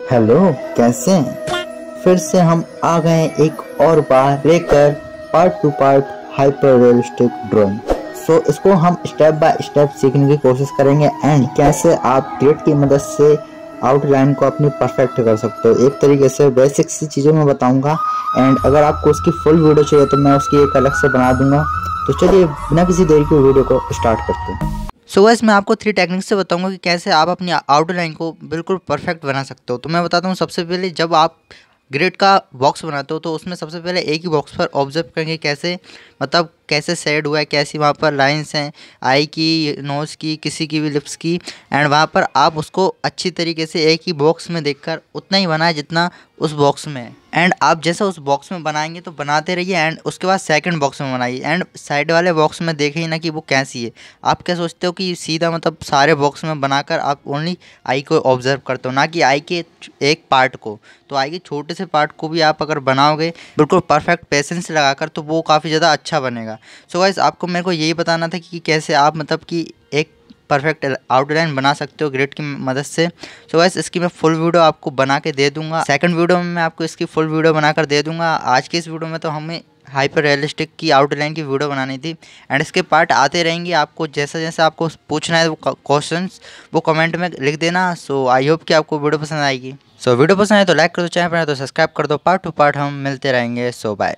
Hello, कैसे हैं? फिर से हम आ गए एक और बार लेकर part two part hyper realistic drawing so इसको हम स्टेप बाय स्टेप सीखने की कोशिश करेंगे एंड कैसे आप ग्रिड की मदद से आउटलाइन को अपनी परफेक्ट कर सकते हो। एक तरीके से बेसिक सी चीज़ों में बताऊँगा एंड अगर आपको उसकी फुल वीडियो चाहिए तो मैं उसकी एक अलग से बना दूँगा। तो चलिए, बिना किसी देरी की वीडियो को स्टार्ट करते हैं। सो so, वैसे मैं आपको थ्री टेक्निक से बताऊँगा कि कैसे आप अपनी आउटर लाइन को बिल्कुल परफेक्ट बना सकते हो। तो मैं बताता हूँ सबसे पहले जब आप ग्रेड का बॉक्स बनाते हो तो उसमें सबसे पहले एक ही बॉक्स पर ऑब्ज़र्व करेंगे कैसे मतलब कैसे सेड हुआ है कैसी वहाँ पर लाइंस हैं आई की नोज़ की किसी की भी लिप्स की एंड वहाँ पर आप उसको अच्छी तरीके से एक ही बॉक्स में देखकर उतना ही बनाए जितना उस बॉक्स में है। एंड आप जैसा उस बॉक्स में बनाएँगे तो बनाते रहिए एंड उसके बाद सेकंड बॉक्स में बनाइए। एंड साइड वाले बॉक्स में देखें ना कि वो कैसी है। आप क्या सोचते हो कि सीधा मतलब सारे बॉक्स में बनाकर आप ओनली आई को ऑब्ज़र्व करते हो, ना कि आई के एक पार्ट को? तो आई के छोटे से पार्ट को भी आप अगर बनाओगे, बिल्कुल परफेक्ट पेशेंस लगाकर तो वो काफ़ी ज़्यादा अच्छा बनेगा। सो so गाइस आपको मेरे को यही बताना था कि कैसे आप मतलब कि एक परफेक्ट आउटलाइन बना सकते हो ग्रिड की मदद से। सो so इसकी मैं फुल वीडियो आपको बना के दे दूँगा। सेकंड वीडियो में मैं आपको इसकी फुल वीडियो बनाकर दे दूँगा। आज की इस वीडियो में तो हमें हाइपर रियलिस्टिक की आउटलाइन की वीडियो बनानी थी। एंड इसके पार्ट आते रहेंगे। आपको जैसा जैसा आपको पूछना है वो क्वेश्चन वो कमेंट में लिख देना। सो आई होप कि आपको वीडियो पसंद आएगी। सो so, वीडियो पसंद आए तो लाइक कर दो चैनल पर तो सब्सक्राइब कर दो। पार्ट टू पार्ट हम मिलते रहेंगे। सो बाय